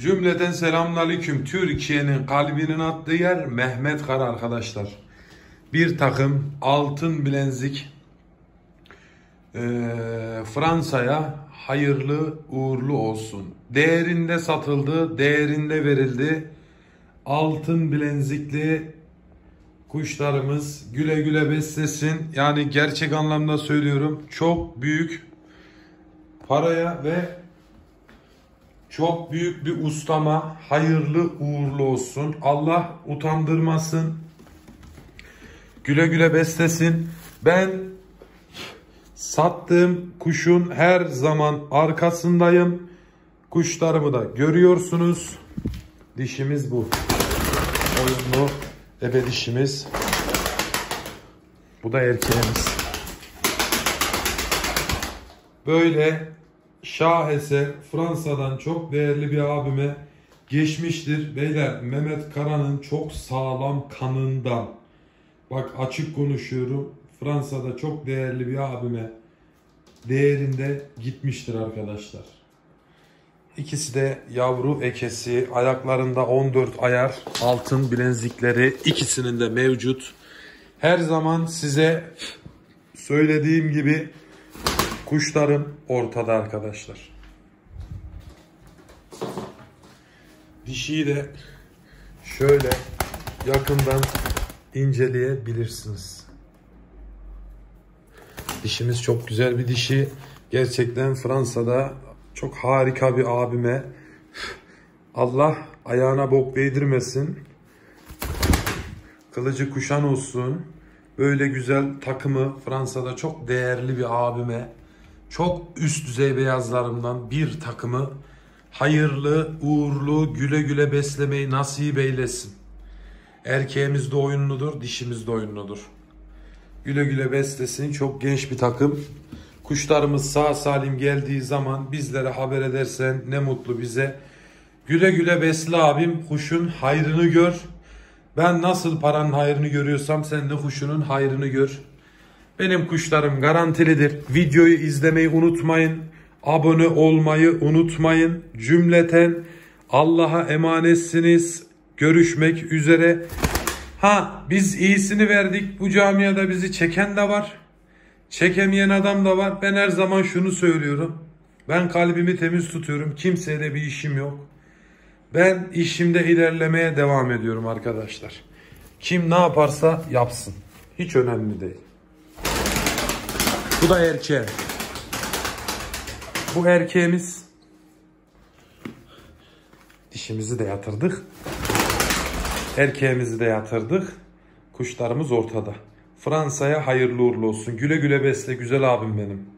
Cümleten selamünaleyküm. Türkiye'nin kalbinin attığı yer Mehmet Kara arkadaşlar. Bir takım altın bilezik eee, Fransa'ya hayırlı uğurlu olsun. Değerinde satıldı, değerinde verildi. Altın bilenzikli kuşlarımız güle güle beslesin. Yani gerçek anlamda söylüyorum. Çok büyük paraya ve çok büyük bir ustama hayırlı uğurlu olsun. Allah utandırmasın. Güle güle beslesin. Ben sattığım kuşun her zaman arkasındayım. Kuşlarımı da görüyorsunuz. Dişimiz bu. Oyunlu ebe dişimiz. Bu da erkeğimiz. Böyle şaheser Fransa'dan çok değerli bir abime geçmiştir. Beyler Mehmet Kara'nın çok sağlam kanından. Bak açık konuşuyorum. Fransa'da çok değerli bir abime değerinde gitmiştir arkadaşlar. İkisi de yavru ekesi, ayaklarında 14 ayar altın bilenzikleri ikisinin de mevcut. Her zaman size söylediğim gibi kuşlarım ortada arkadaşlar. Dişiyi de şöyle yakından inceleyebilirsiniz. Dişimiz çok güzel bir dişi. Gerçekten Fransa'da çok harika bir abime. Allah ayağına bok değdirmesin. Kılıcı kuşan olsun. Böyle güzel takımı Fransa'da çok değerli bir abime. Çok üst düzey beyazlarımdan bir takımı hayırlı, uğurlu, güle güle beslemeyi nasip eylesin. Erkeğimiz de oyunludur, dişimiz de oyunludur. Güle güle beslesin. Çok genç bir takım. Kuşlarımız sağ salim geldiği zaman bizlere haber edersen ne mutlu bize. Güle güle besle abim. Kuşun hayrını gör. Ben nasıl paranın hayrını görüyorsam sen de kuşunun hayrını gör. Benim kuşlarım garantilidir. Videoyu izlemeyi unutmayın. Abone olmayı unutmayın. Cümleten Allah'a emanetsiniz. Görüşmek üzere. Ha biz iyisini verdik. Bu camiada bizi çeken de var. Çekemeyen adam da var. Ben her zaman şunu söylüyorum. Ben kalbimi temiz tutuyorum. Kimseye de bir işim yok. Ben işimde ilerlemeye devam ediyorum arkadaşlar. Kim ne yaparsa yapsın. Hiç önemli değil. Bu da erkeği. Bu erkeğimiz. Dişimizi de yatırdık. Erkeğimizi de yatırdık. Kuşlarımız ortada. Fransa'ya hayırlı uğurlu olsun. Güle güle besle güzel abim benim.